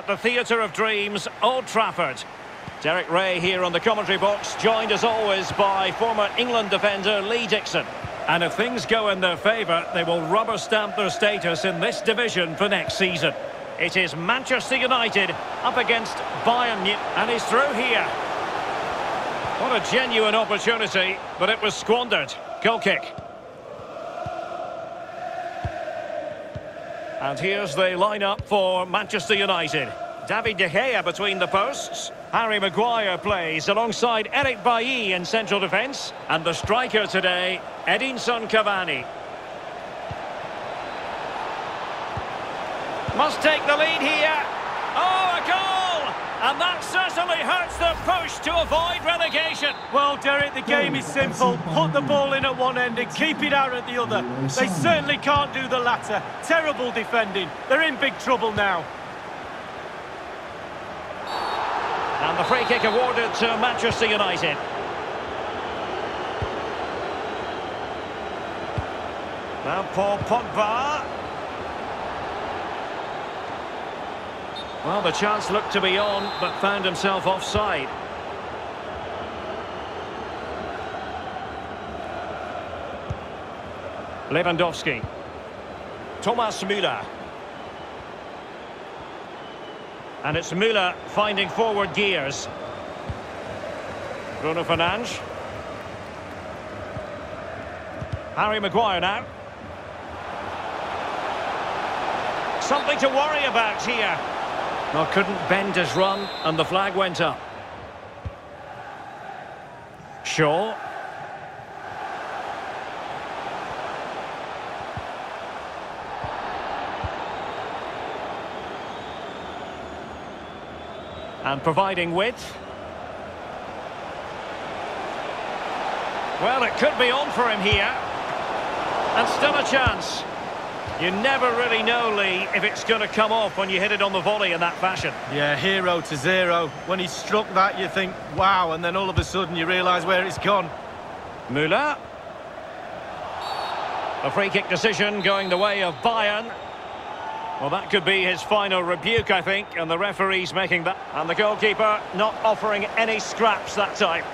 At the Theatre of Dreams, Old Trafford. Derek Ray here on the commentary box, joined as always by former England defender Lee Dixon. And if things go in their favour, they will rubber stamp their status in this division for next season. It is Manchester United up against Bayern and he's through here. What a genuine opportunity, but it was squandered. Goal kick. And here's the lineup for Manchester United. David De Gea between the posts. Harry Maguire plays alongside Eric Bailly in central defence. And the striker today, Edinson Cavani. Must take the lead here. Oh! And that certainly hurts the push to avoid relegation. Well, Derek, the game is simple. Put the ball in at one end and keep it out at the other. They certainly can't do the latter. Terrible defending. They're in big trouble now. And the free kick awarded to Manchester United. Now Paul Pogba. Well, the chance looked to be on, but found himself offside. Lewandowski. Thomas Müller. And it's Müller finding forward gears. Bruno Fernandes. Harry Maguire now. Something to worry about here. Well, couldn't bend his run, and the flag went up. Shaw. And providing width. Well, it could be on for him here. And still a chance. You never really know, Lee, if it's going to come off when you hit it on the volley in that fashion. Yeah, hero to zero. When he struck that, you think, wow, and then all of a sudden you realise where it's gone. Müller. A free kick decision going the way of Bayern. Well, that could be his final rebuke, I think, and the referee's making that. And the goalkeeper not offering any scraps that time.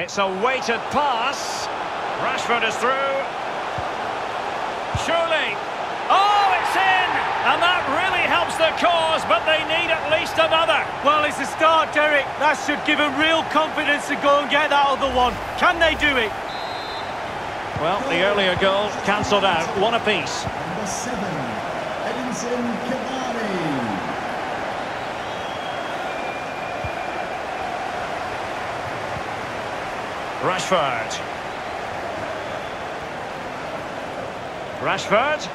It's a weighted pass. Rashford is through. Surely. Oh, it's in! And that really helps the cause, but they need at least another. Well, it's a start, Derek. That should give them real confidence to go and get that other one. Can they do it? Well, the earlier goal cancelled out. One apiece. Number seven, Edinson Rashford. Rashford.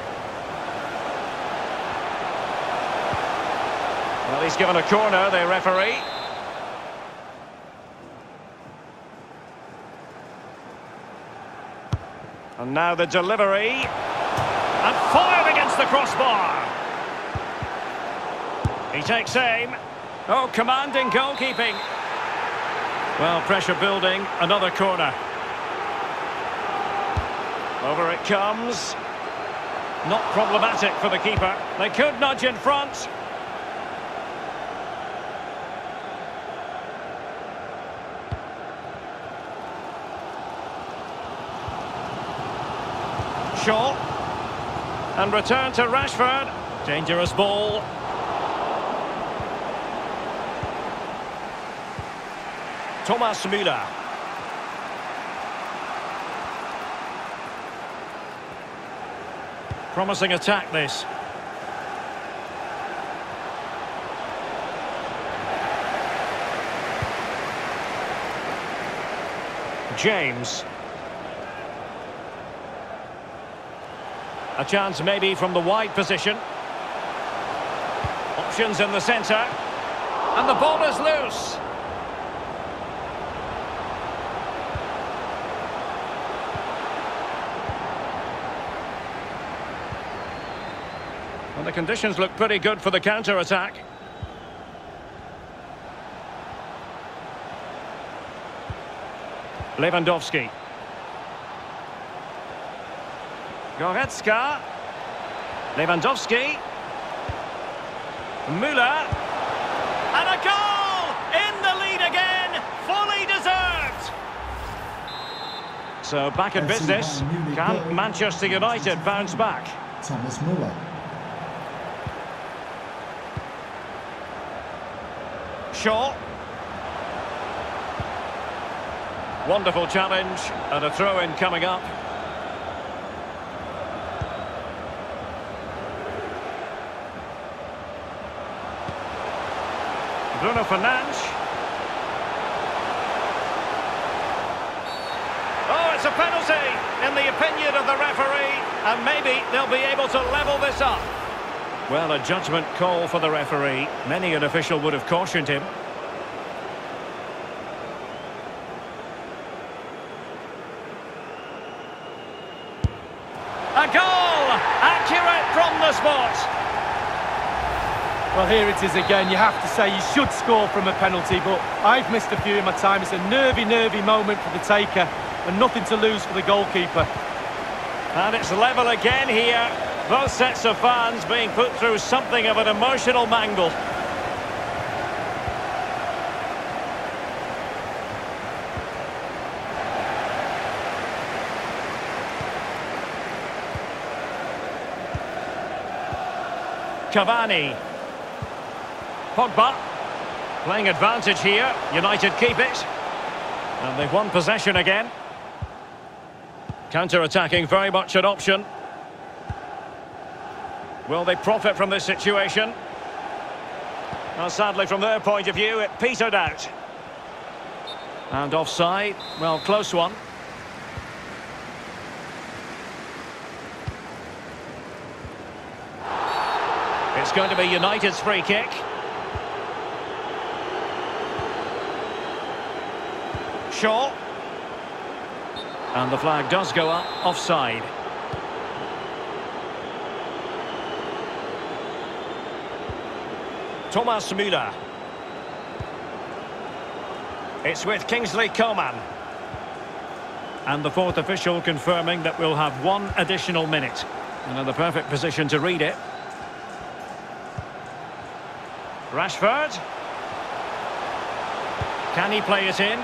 Well, he's given a corner, the referee. And now the delivery. And fired against the crossbar. He takes aim. Oh, commanding goalkeeping. Well, pressure building, another corner. Over it comes. Not problematic for the keeper. They could nudge in front. Shaw. And return to Rashford. Dangerous ball. Thomas Müller. Promising attack this. James. A chance maybe from the wide position. Options in the centre. And the ball is loose. And the conditions look pretty good for the counter-attack. Lewandowski. Goretzka. Lewandowski. Müller. And a goal! In the lead again! Fully deserved! So back in business. Can. Manchester United bounce back? Thomas Müller. Shaw. Wonderful challenge and a throw-in coming up. Bruno Fernandes. Oh, it's a penalty in the opinion of the referee and maybe they'll be able to level this up. Well, a judgment call for the referee. Many an official would have cautioned him. A goal! Accurate from the spot. Well, here it is again. You have to say you should score from a penalty, but I've missed a few in my time. It's a nervy, nervy moment for the taker and nothing to lose for the goalkeeper. And it's level again here. Both sets of fans being put through something of an emotional mangle. Cavani. Pogba. Playing advantage here. United keep it. And they've won possession again. Counter-attacking very much an option. Will they profit from this situation? Well, sadly, from their point of view, it petered out. And offside, well, close one. It's going to be United's free kick. Shaw. And the flag does go up, offside. Thomas Müller. It's with Kingsley Coman. And the fourth official confirming that we'll have one additional minute. And in the perfect position to read it. Rashford. Can he play it in?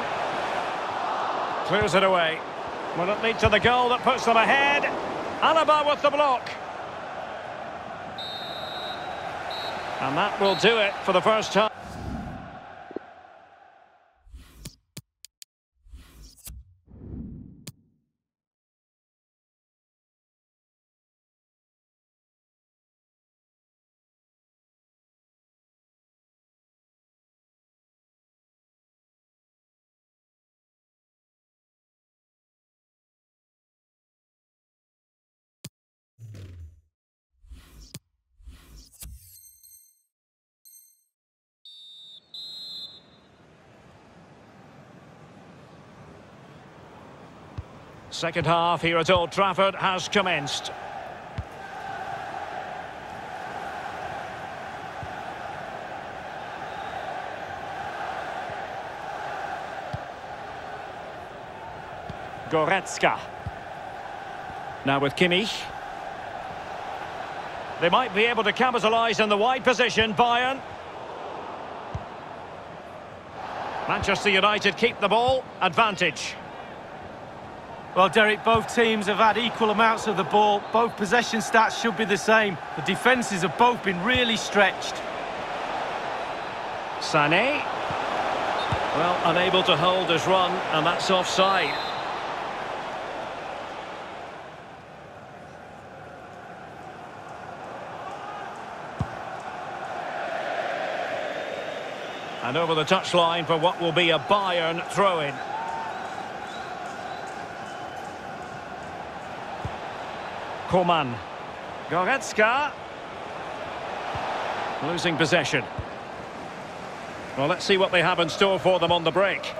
Clears it away. Will it lead to the goal that puts them ahead? Alaba with the block. And that will do it for the first time. Second half here at Old Trafford has commenced. Goretzka. Now with Kimmich. They might be able to capitalise in the wide position, Bayern. Manchester United keep the ball, advantage. Well, Derek, both teams have had equal amounts of the ball. Both possession stats should be the same. The defences have both been really stretched. Sané. Well, unable to hold his run, and that's offside. And over the touchline for what will be a Bayern throw-in. Coman. Goretzka. Losing possession. Well, let's see what they have in store for them on the break.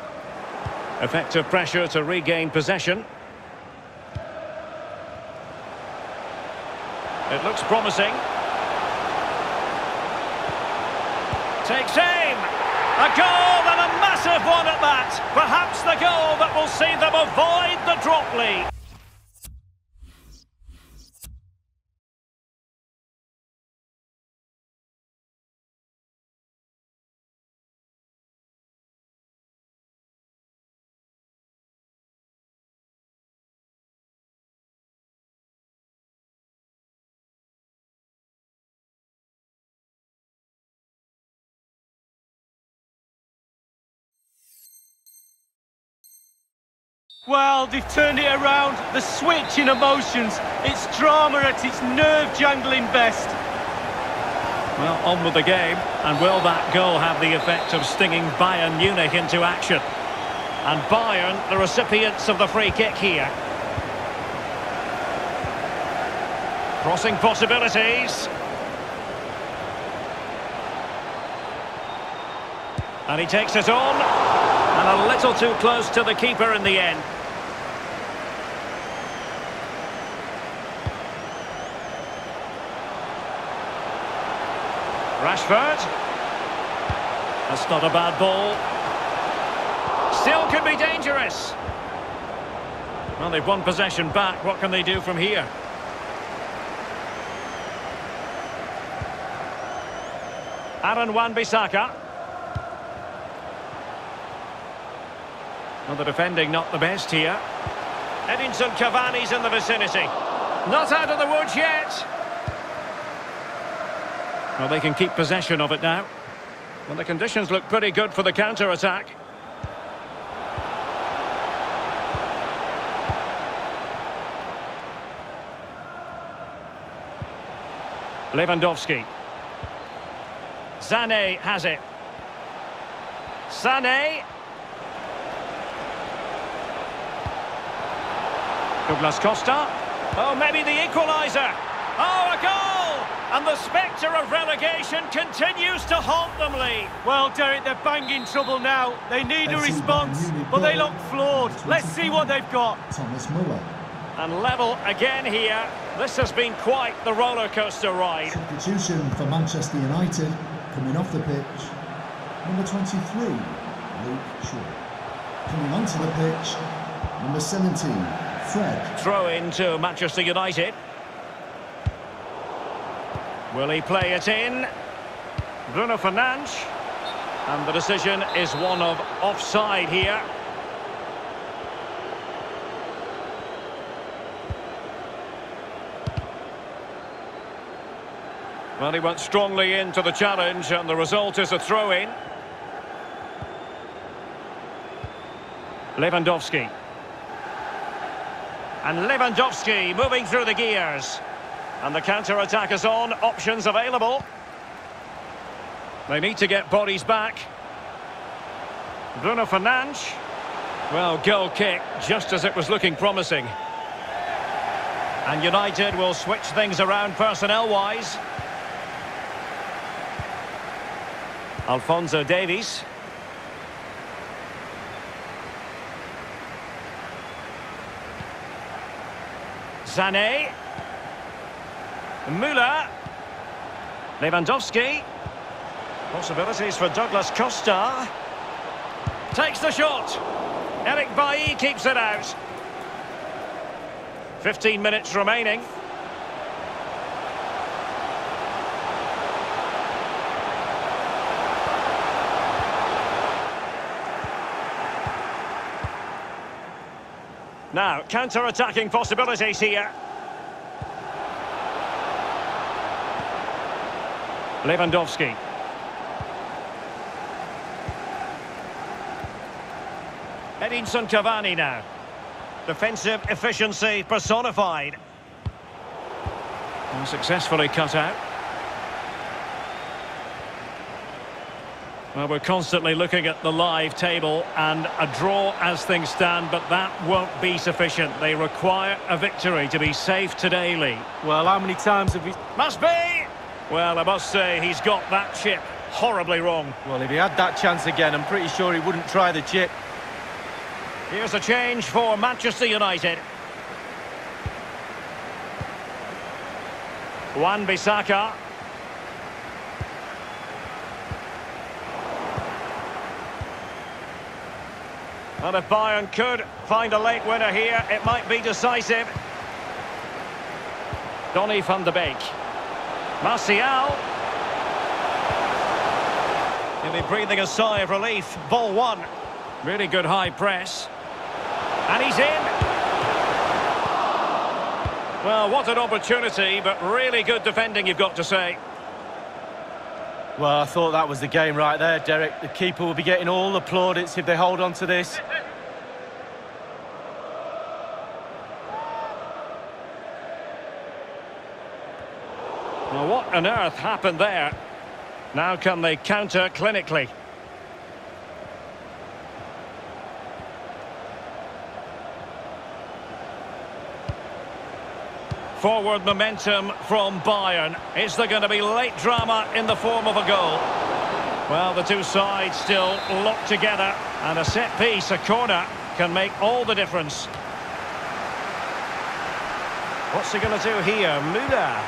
Effective pressure to regain possession. It looks promising. Takes aim. A goal and a massive one at that. Perhaps the goal that will see them avoid the drop lead. Well, they've turned it around. The switch in emotions. It's drama at its nerve-jangling best. Well, on with the game. And will that goal have the effect of stinging Bayern Munich into action? And Bayern, the recipients of the free kick here. Crossing possibilities. And he takes it on. And a little too close to the keeper in the end. Rashford. That's not a bad ball. Still could be dangerous. Well, they've won possession back. What can they do from here? Aaron Wan-Bissaka. Well, the defending not the best here. Edinson Cavani's in the vicinity. Not out of the woods yet. Well, they can keep possession of it now. Well, the conditions look pretty good for the counter-attack. Lewandowski. Sané has it. Sané. Douglas Costa. Oh, maybe the equaliser. Oh, a goal! And the spectre of relegation continues to haunt them, Lee. Well, Derek, they're banging trouble now. They need a response, but they look flawed. Let's see what they've got. Thomas Müller. And level again here. This has been quite the roller coaster ride. Substitution for Manchester United. Coming off the pitch, number 23, Luke Shaw. Coming onto the pitch, number 17, Throw in to Manchester United. Will he play it in? Bruno Fernandes. And the decision is one of offside here. Well, he went strongly into the challenge, and the result is a throw-in. Lewandowski. And Lewandowski moving through the gears. And the counter-attack is on, options available. They need to get bodies back. Bruno Fernandes. Well, goal kick, just as it was looking promising. And United will switch things around personnel-wise. Alphonso Davies. Sané. Müller. Lewandowski. Possibilities for Douglas Costa. Takes the shot. Eric Bailly keeps it out. 15 minutes remaining. Now, counter-attacking possibilities here. Lewandowski. Edinson Cavani now. Defensive efficiency personified. And successfully cut out. Well, we're constantly looking at the live table and a draw as things stand, but that won't be sufficient. They require a victory to be safe today, Lee. Well, how many times have we... Must be! Well, I must say, he's got that chip horribly wrong. Well, if he had that chance again, I'm pretty sure he wouldn't try the chip. Here's a change for Manchester United. Wan-Bissaka. And if Bayern could find a late winner here, it might be decisive. Donny van de Beek. Martial. He'll be breathing a sigh of relief. Ball one. Really good high press. And he's in. Well, what an opportunity, but really good defending, you've got to say. Well, I thought that was the game right there, Derek. The keeper will be getting all the plaudits if they hold on to this. Well, what on earth happened there? Now can they counter clinically? Forward momentum from Bayern. Is there going to be late drama in the form of a goal? Well, the two sides still locked together. And a set piece, a corner, can make all the difference. What's he going to do here? Müller.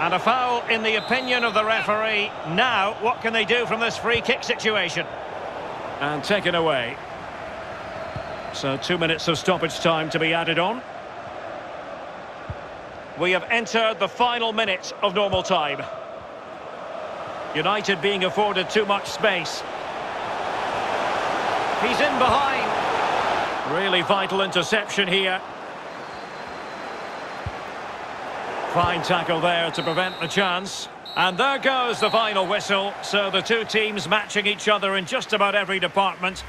And a foul in the opinion of the referee. Now, what can they do from this free kick situation? And taken away. So uh, two minutes of stoppage time to be added on. We have entered the final minute of normal time. United being afforded too much space. He's in behind. Really vital interception here. Fine tackle there to prevent the chance. And there goes the final whistle. So the two teams matching each other in just about every department.